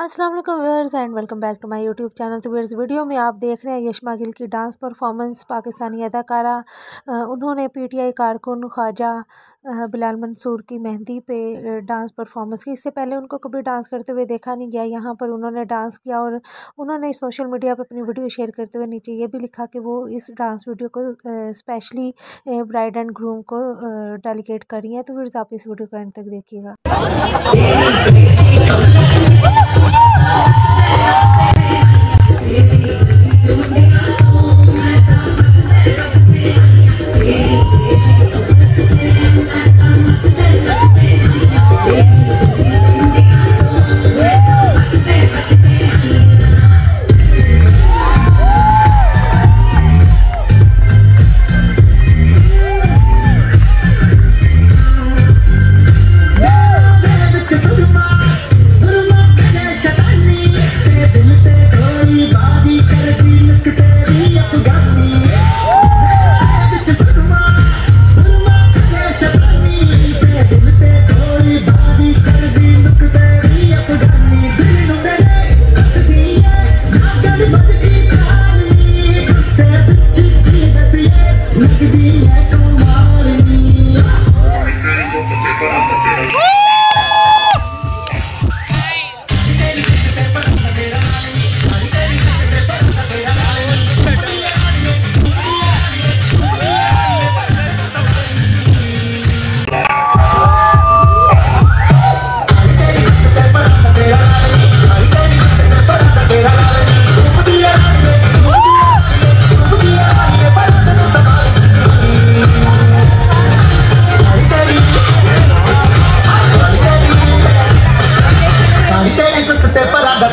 अस्सलाम वालेकुम viewers and welcome back to my YouTube channel. तो व्यूअर्स, वीडियो में आप देख रहे हैं यशमा गिल की डांस परफॉर्मेंस, पाकिस्तानी अदाकारा। उन्होंने पीटीआई कारकुन ख्वाजा बिलाल मंसूर की मेहंदी पे डांस परफॉर्मेंस की। इससे पहले उनको कभी डांस करते हुए देखा नहीं गया। यहाँ पर उन्होंने डांस किया और उन्होंने सोशल मीडिया पर अपनी वीडियो शेयर करते हुए नीचे ये भी लिखा कि वो इस डांस वीडियो को स्पेशली ब्राइड एंड ग्रूम को डेलीकेट कर हैं। तो व्यूअर्स, आप इस वीडियो को एंड तक देखिएगा।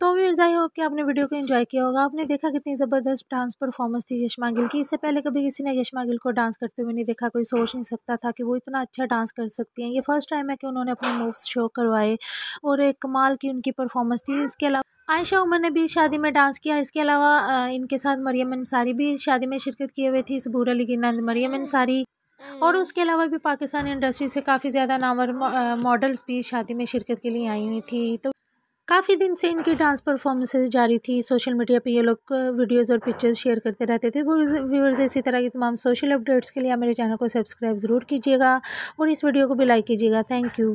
तो व्यूअर्स आई होप कि आपने वीडियो को एंजॉय किया होगा। आपने देखा कितनी ज़बरदस्त डांस परफॉर्मेंस थी यशमा गिल की। इससे पहले कभी किसी ने यशमा गिल को डांस करते हुए नहीं देखा कोई सोच नहीं सकता था कि वो इतना अच्छा डांस कर सकती हैं। ये फ़र्स्ट टाइम है कि उन्होंने अपने मूव्स शो करवाए और एक कमाल की उनकी परफॉर्मेंस थी। इसके अलावा आयशा उमर ने भी शादी में डांस किया। इसके अलावा इनके साथ मरियम अंसारी भी शादी में शिरकत किए हुए थी। सबूर अली की नंद मरियम अंसारी। और उसके अलावा भी पाकिस्तानी इंडस्ट्री से काफ़ी ज़्यादा नामवर मॉडल्स भी शादी में शिरकत के लिए आई हुई थी। तो काफ़ी दिन से इनकी डांस परफॉर्मेंसेज जारी थी। सोशल मीडिया पे ये लोग वीडियोस और पिक्चर्स शेयर करते रहते थे। व्यूवर्स इसी तरह की तमाम सोशल अपडेट्स के लिए मेरे चैनल को सब्सक्राइब ज़रूर कीजिएगा और इस वीडियो को भी लाइक कीजिएगा। Thank you